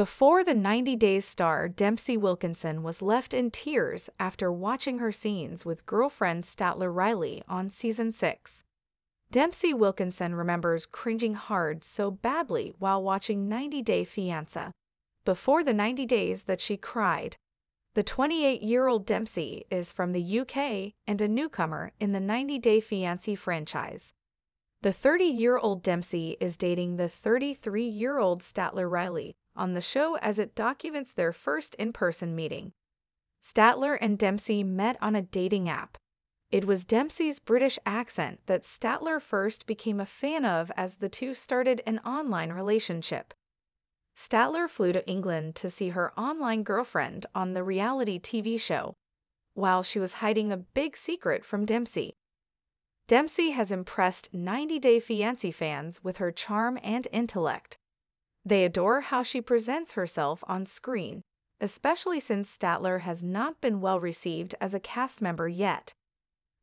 Before the 90 Days star, Dempsey Wilkinson was left in tears after watching her scenes with girlfriend Statler Riley on season 6. Dempsey Wilkinson remembers cringing hard so badly while watching 90 Day Fiancé. Before the 90 days that she cried. The 28 year old Dempsey is from the UK and a newcomer in the 90 Day Fiancé franchise. The 30 year old Dempsey is dating the 33 year old Statler Riley on the show as it documents their first in person meeting. Statler and Dempsey met on a dating app. It was Dempsey's British accent that Statler first became a fan of as the two started an online relationship. Statler flew to England to see her online girlfriend on the reality TV show, while she was hiding a big secret from Dempsey. Dempsey has impressed 90 Day Fiancé fans with her charm and intellect. They adore how she presents herself on screen, especially since Statler has not been well received as a cast member yet.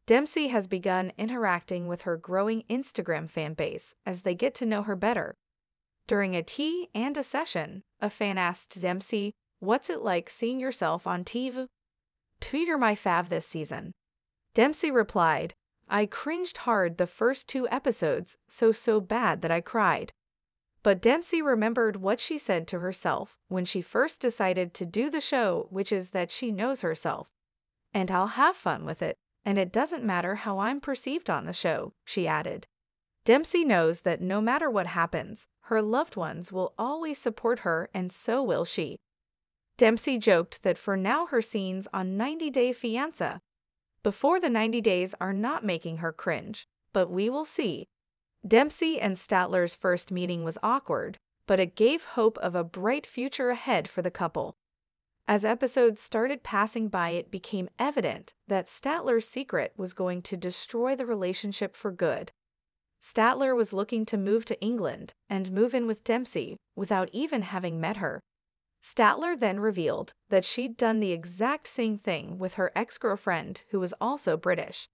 Dempsey has begun interacting with her growing Instagram fan base as they get to know her better. During a tea and a session, a fan asked Dempsey, What's it like seeing yourself on TV? Tweeter my fav this season. Dempsey replied, I cringed hard the first two episodes, so so bad that I cried. But Dempsey remembered what she said to herself when she first decided to do the show, which is that she knows herself. And I'll have fun with it, and it doesn't matter how I'm perceived on the show, she added. Dempsey knows that no matter what happens, her loved ones will always support her, and so will she. Dempsey joked that for now her scenes on 90 Day Fiancé before the 90 days are not making her cringe, but we will see. Dempsey and Statler's first meeting was awkward, but it gave hope of a bright future ahead for the couple. As episodes started passing by, it became evident that Statler's secret was going to destroy the relationship for good. Statler was looking to move to England and move in with Dempsey without even having met her. Statler then revealed that she'd done the exact same thing with her ex girlfriend, who was also British.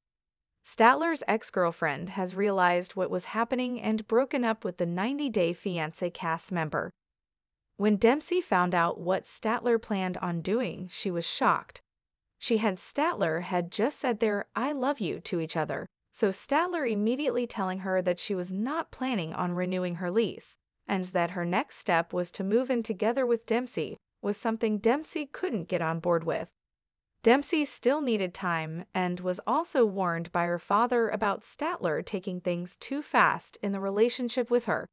Statler's ex girlfriend has realized what was happening and broken up with the 90 Day Fiancé cast member. When Dempsey found out what Statler planned on doing, she was shocked. She had Statler had just said their I love you to each other, so Statler immediately telling her that she was not planning on renewing her lease, and that her next step was to move in together with Dempsey was something Dempsey couldn't get on board with. Dempsey still needed time and was also warned by her father about Statler taking things too fast in the relationship with her.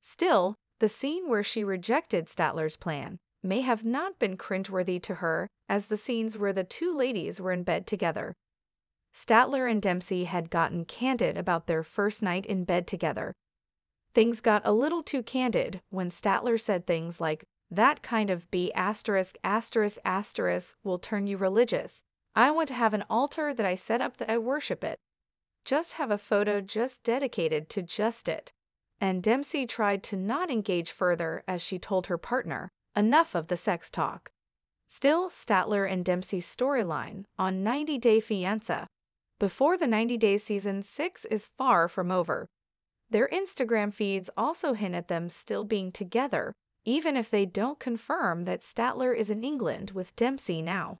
Still, the scene where she rejected Statler's plan may have not been cringeworthy to her as the scenes where the two ladies were in bed together. Statler and Dempsey had gotten candid about their first night in bed together. Things got a little too candid when Statler said things like, that kind of B asterisk asterisk asterisk will turn you religious. I want to have an altar that I set up that I worship it. Just have a photo just dedicated to just it. And Dempsey tried to not engage further as she told her partner, enough of the sex talk. Still, Statler and Dempsey's storyline on 90 Day Fiancé before the 90 Day season 6 is far from over. Their Instagram feeds also hint at them still being together even if they don't confirm that Statler is in England with Dempsey now.